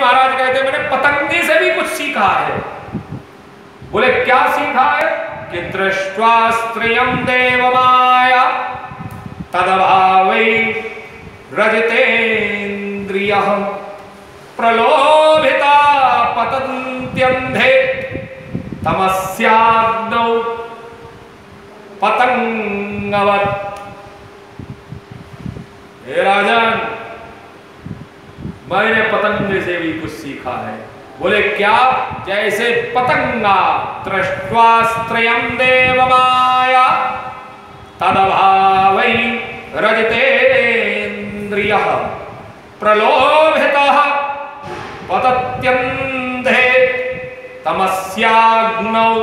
महाराज कहते, मैंने पतंगे से भी कुछ सीखा है। बोले, क्या सीखा है? कि दृष्टवा स्त्रियम देव माया, तदभाव रजतेन्द्रिय प्रलोभिता पतंत्यंधे तमस्याग्नौ पतंगवत हे राजन मैंने पतंग से भी कुछ सीखा है। बोले, क्या? जैसे पतंगा दृष्टवास्त्रयम देव माया तदभाव रजतेन्द्रिय प्रलोभित पतत्यंधे तमस्याग्नौ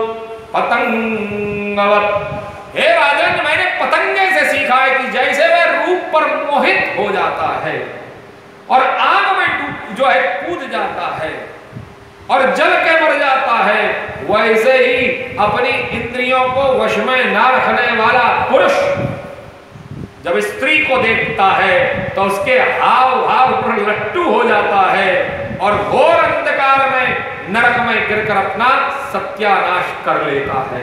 पतंगवत। हे राजन, मैंने पतंगे से सीखा है कि जैसे वह रूप पर मोहित हो जाता है और आग जो है कूद जाता है और जल के मर जाता है, वैसे ही अपनी इंद्रियों को वश में ना रखने वाला पुरुष जब स्त्री को देखता है तो उसके हाव भाव पर लट्टू हो जाता है और घोर अंधकार में, नरक में गिरकर अपना सत्यानाश कर लेता है।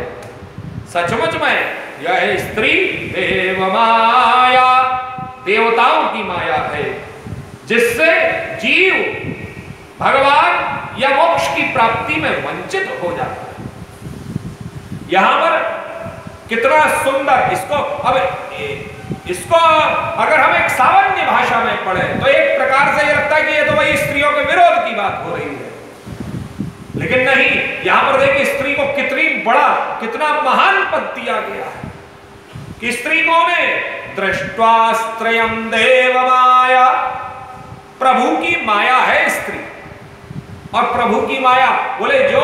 सचमुच में यह स्त्री देव माया, देवताओं की माया है, जिससे जीव भगवान या मोक्ष की प्राप्ति में वंचित हो जाता है। यहाँ पर कितना सुंदर, इसको अब इसको अगर हम एक सामान्य भाषा में पढ़े तो एक प्रकार से ये लगता है कि ये तो वही स्त्रियों के विरोध की बात हो रही है। लेकिन नहीं, यहाँ पर देखिए स्त्री को कितनी बड़ा, कितना महान पद दिया गया है कि स्त्री कौन है दृष्टवास्त्रयम देव माया की माया है स्त्री। और प्रभु की माया, बोले, जो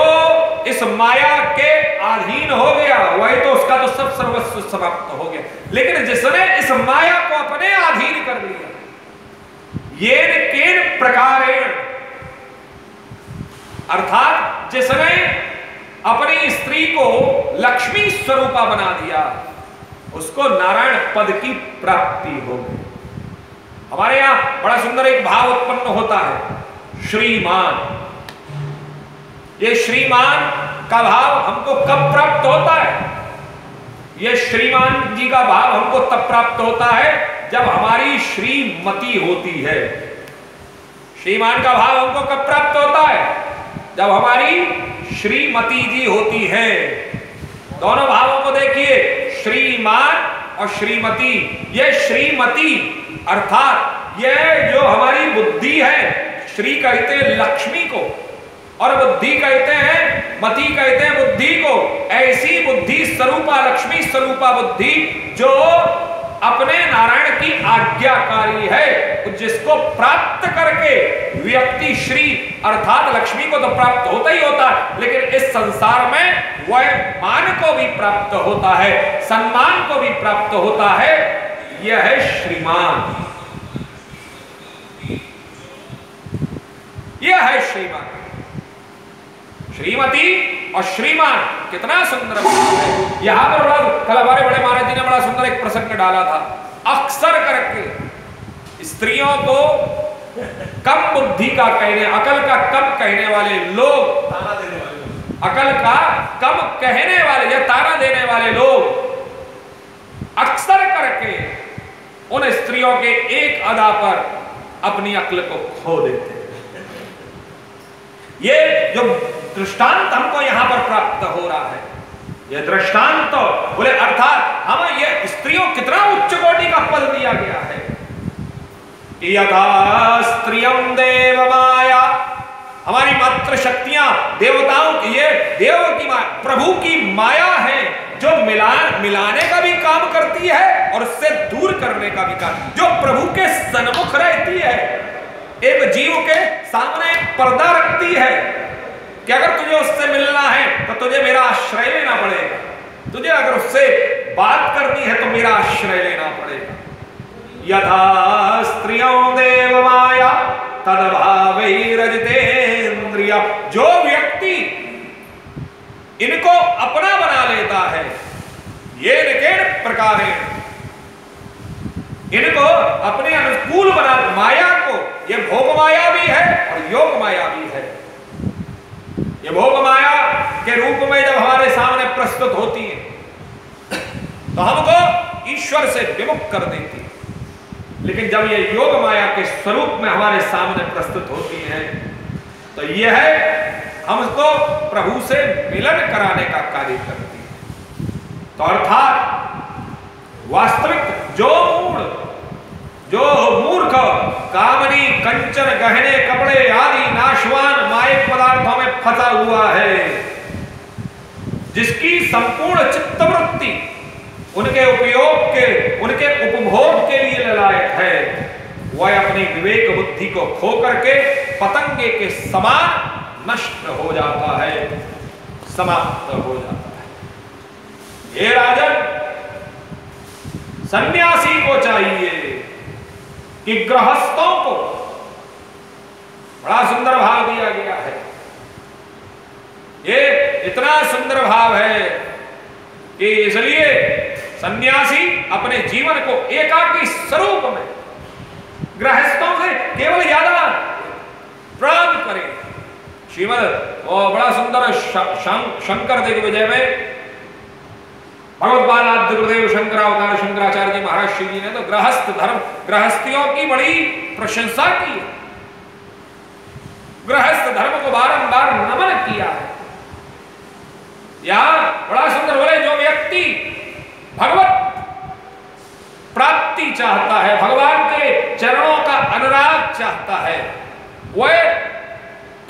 इस माया के अधीन हो गया, वही तो उसका तो सब सर्वस्व समाप्त हो गया। लेकिन जिसने इस माया को अपने अधीन कर लिया ये केन प्रकारेण। अर्थात जिसने अपनी स्त्री को लक्ष्मी स्वरूपा बना दिया, उसको नारायण पद की प्राप्ति हो गई। हमारे यहाँ बड़ा सुंदर एक भाव उत्पन्न होता है, श्रीमान। ये श्रीमान का भाव हमको कब प्राप्त होता है? ये श्रीमान जी का भाव हमको तब प्राप्त होता है जब हमारी श्रीमती होती है। श्रीमान का भाव हमको कब प्राप्त होता है? जब हमारी श्रीमती जी होती है। दोनों भावों को देखिए, श्रीमान और श्रीमती। ये श्रीमती अर्थात यह जो हमारी बुद्धि है श्री कहते हैं लक्ष्मी को, और बुद्धि कहते हैं, मति कहते हैं बुद्धि को, ऐसी बुद्धि स्वरूपा लक्ष्मी, स्वरूपा बुद्धि जो अपने नारायण की आज्ञाकारी है, जिसको प्राप्त करके व्यक्ति श्री अर्थात लक्ष्मी को तो प्राप्त होता ही होता है, लेकिन इस संसार में वह मान को भी प्राप्त होता है, सम्मान को भी प्राप्त होता है यह है श्रीमान। यह है श्रीमान। श्रीमती और श्रीमान कितना सुंदर है। यहाँ पर कल हमारे बड़े महाराज जी ने बड़ा सुंदर एक प्रसंग डाला था। अक्सर करके स्त्रियों को कम बुद्धि का कहने अकल का कम कहने वाले लोग। अकल का कम कहने वाले या तारा देने वाले लोग अक्सर करके उन स्त्रियों के एक अदा पर अपनी अक्ल को खो देते ये जो दृष्टांत हमको यहाँ पर प्राप्त हो रहा है, ये दृष्टांत तो बोले, अर्थात हम ये स्त्रियों कितना उच्च कोटि का पद दिया गया है। यथा स्त्रियम देव माया। हमारी मात्र शक्तियाँ देवताओं की, ये देव की माया प्रभु की माया है। जो मिलान, मिलाने का भी काम करती है और उससे दूर करने का भी काम, जो प्रभु के सन्मुख रहती है, एक जीव के सामने एक पर्दा रखती है कि अगर तुझे उससे मिलना है तो तुझे मेरा आश्रय लेना पड़ेगा। तुझे अगर उससे बात करनी है तो मेरा आश्रय लेना पड़ेगा। यथा स्त्रियों देव माया तदभावेन्द्रिय जो व्यक्ति इनको अपना बना लेता है। ये निकेण प्रकार इनको अपने अनुकूल बना, माया को, ये भोग माया भी है और योग माया भी है। ये भोग माया के रूप में जब हमारे सामने प्रस्तुत होती है तो हमको ईश्वर से विमुख कर देती है। लेकिन जब ये योग माया के स्वरूप में हमारे सामने प्रस्तुत होती है तो यह है हमको प्रभु से मिलन कराने का कार्य करती है। तो अर्थात, वास्तविक जो मूड जो मूर्ख कामनी कंचन, गहने, कपड़े आदि नाशवान मायक पदार्थों में फंसा हुआ है, जिसकी संपूर्ण चित्तवृत्ति उनके उपयोग के, उनके उपभोग के लिए ललायक है, वह अपनी विवेक बुद्धि को खो करके पतंगे के समान नष्ट हो जाता है, समाप्त हो जाता है। ये राजन, सन्यासी को चाहिए कि गृहस्थों को बड़ा सुंदर भाव दिया गया है। ये इतना सुंदर भाव है कि इसलिए सन्यासी अपने जीवन को एकाकी स्वरूप में गृहस्थों से केवल ज़्यादा प्राण करे श्रीमद और बड़ा सुंदर शंकर दिग्विजय में भगवत आद्य गुरुदेव शंकरावतार शंकराचार्य जी महाराज श्री जी ने तो गृहस्थ धर्म, गृहस्थियों की बड़ी प्रशंसा की। गृहस्थ धर्म को बारंबार नमन किया। है यहाँ बड़ा सुंदर बोले, जो व्यक्ति भगवत प्राप्ति चाहता है, भगवान के चरणों का अनुराग चाहता है, वह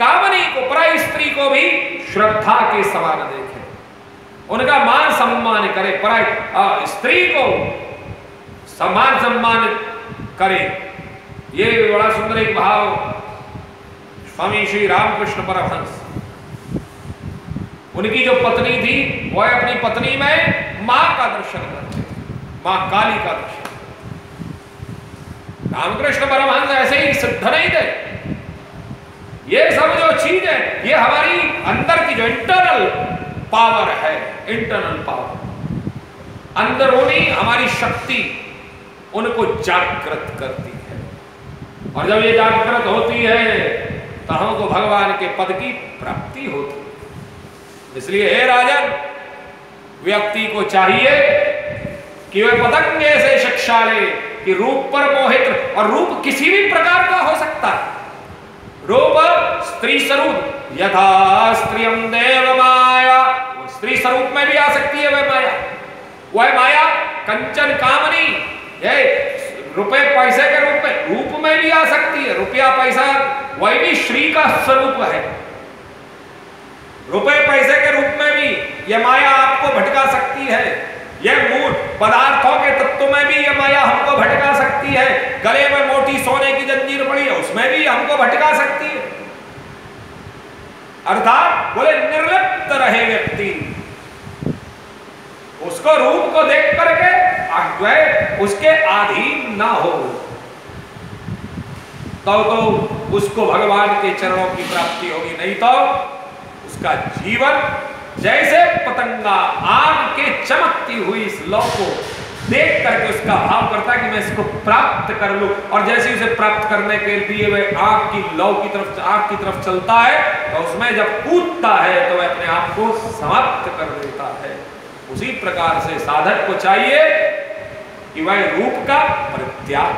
कामनी को पराई स्त्री को भी श्रद्धा के समान देखे। उनका मान सम्मान करे, पर स्त्री को सम्मान सम्मान करे। ये बड़ा सुंदर एक भाव स्वामी श्री रामकृष्ण परमहंस। उनकी जो पत्नी थी, वह अपनी पत्नी में माँ का दर्शन करते माँ काली का दर्शन। रामकृष्ण परमहंस ऐसे ही सिद्ध नहीं थे। ये सब जो चीज़ है, ये हमारी अंदर की जो इंटरनल पावर है इंटरनल पावर अंदरूनी हमारी शक्ति उनको जागृत करती है। और जब ये जागृत होती है तो हमको भगवान के पद की प्राप्ति होती है। इसलिए हे राजन, व्यक्ति को चाहिए कि वह पतंगे से शिक्षा ले, कि रूप पर मोहित और रूप किसी भी प्रकार का हो सकता है। रूप स्त्री स्वरूप यथा स्त्रियम देव माया। स्त्री स्वरूप में भी आ सकती है वह माया। वह माया कंचन कामनी है रुपए पैसे के रूप में रूप में भी आ सकती है। रुपया पैसा, वह भी श्री का स्वरूप है। रुपए पैसे के रूप में भी यह माया आपको भटका सकती है। यह मूल पदार्थों के तत्व में भी यह माया हमको भटका सकती है। गले में मोटी सोने की जंजीर पड़ी है, उसमें भी हमको भटका सकती है। अर्थात बोले, निर्लिप्त रहे व्यक्ति। उसको रूप को देख करके अद्वैत उसके अधीन ना हो। तो तो उसको भगवान के चरणों की प्राप्ति होगी, नहीं तो उसका जीवन जैसे पतंगा आग के चमकती हुई इस लौ को देख करके उसका भाव करता है कि मैं इसको प्राप्त कर लूँ। और जैसे उसे प्राप्त करने के लिए वह आग की लौ की तरफ़ आग की तरफ़ चलता है तो उसमें जब कूदता है तो वह अपने आप को समाप्त कर देता है। उसी प्रकार से साधक को चाहिए कि वह रूप का परित्याग